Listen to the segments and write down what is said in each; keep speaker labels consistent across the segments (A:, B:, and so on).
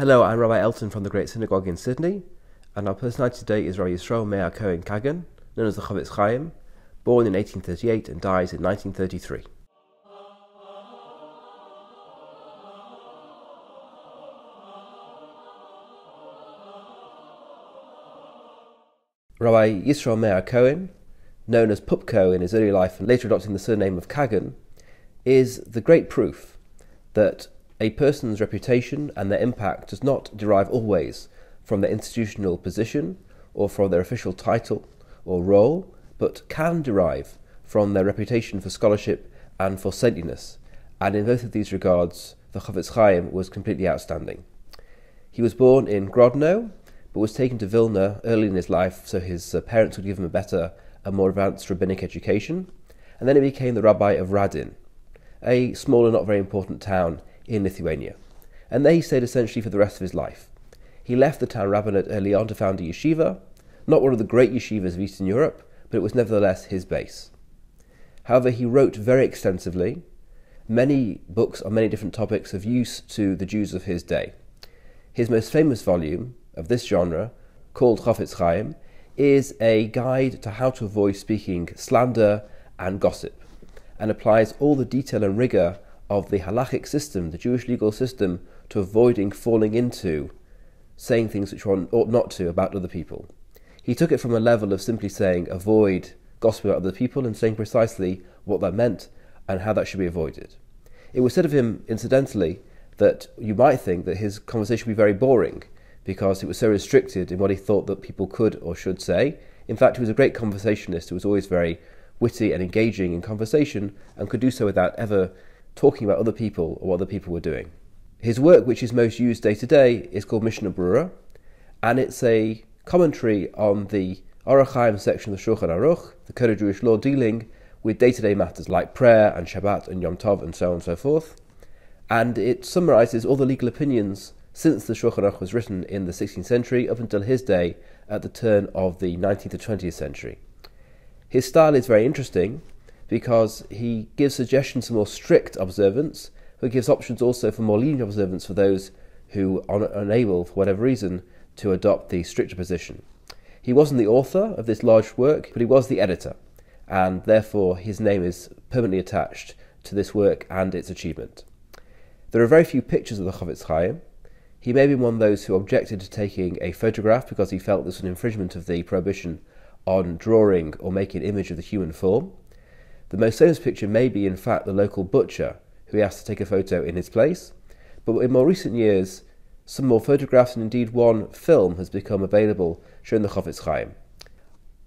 A: Hello, I'm Rabbi Elton from the Great Synagogue in Sydney, and our personality today is Rabbi Yisrael Meir Cohen Kagan, known as the Chofetz Chaim, born in 1838 and dies in 1933. Rabbi Yisrael Meir Cohen, known as Pupko in his early life and later adopting the surname of Kagan, is the great proof that a person's reputation and their impact does not derive always from their institutional position or from their official title or role, but can derive from their reputation for scholarship and for saintliness. And in both of these regards, the Chofetz Chaim was completely outstanding. He was born in Grodno but was taken to Vilna early in his life so his uh, parents would give him a better and more advanced rabbinic education. And then he became the rabbi of Radin, a small and not very important town in Lithuania. And there he stayed essentially for the rest of his life. He left the town rabbinate early on to found a yeshiva, not one of the great yeshivas of Eastern Europe, but it was nevertheless his base. However, he wrote very extensively, many books on many different topics of use to the Jews of his day. His most famous volume of this genre, called Chofetz Chaim, is a guide to how to avoid speaking slander and gossip, and applies all the detail and rigour of the halachic system, the Jewish legal system, to avoiding falling into saying things which one ought not to about other people. He took it from a level of simply saying avoid gossiping about other people and saying precisely what that meant and how that should be avoided. It was said of him, incidentally, that you might think that his conversation would be very boring because it was so restricted in what he thought that people could or should say. In fact, he was a great conversationalist who was always very witty and engaging in conversation and could do so without ever talking about other people or what other people were doing. His work, which is most used day to day, is called Mishnah Berurah, and it's a commentary on the Orach Chaim section of the Shulchan Aruch, the Code of Jewish Law, dealing with day to day matters like prayer and Shabbat and Yom Tov and so on and so forth. And it summarizes all the legal opinions since the Shulchan Aruch was written in the 16th century up until his day at the turn of the 19th to 20th century. His style is very interesting because he gives suggestions for more strict observance, but gives options also for more lenient observance for those who are unable, for whatever reason, to adopt the stricter position. He wasn't the author of this large work, but he was the editor, and therefore his name is permanently attached to this work and its achievement. There are very few pictures of the Chofetz Chaim, he may be one of those who objected to taking a photograph because he felt this was an infringement of the prohibition on drawing or making an image of the human form. The most famous picture may be, in fact, the local butcher who he asked to take a photo in his place. But in more recent years, some more photographs and indeed one film has become available showing the Chofetz Chaim.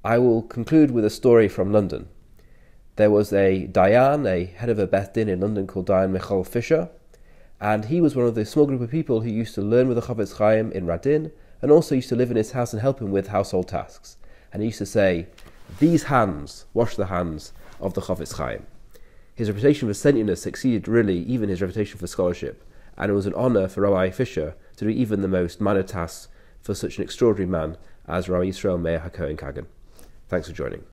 A: I will conclude with a story from London. There was a Dayan, a head of a Beth Din in London called Dayan Michal Fisher, and he was one of the small group of people who used to learn with the Chofetz Chaim in Radin, and also used to live in his house and help him with household tasks. And he used to say, "These hands wash the hands of the Chofetz Chaim." His reputation for saintliness exceeded really even his reputation for scholarship, and it was an honour for Rabbi Fisher to do even the most minor tasks for such an extraordinary man as Rabbi Yisrael Meir HaKohen Kagan. Thanks for joining.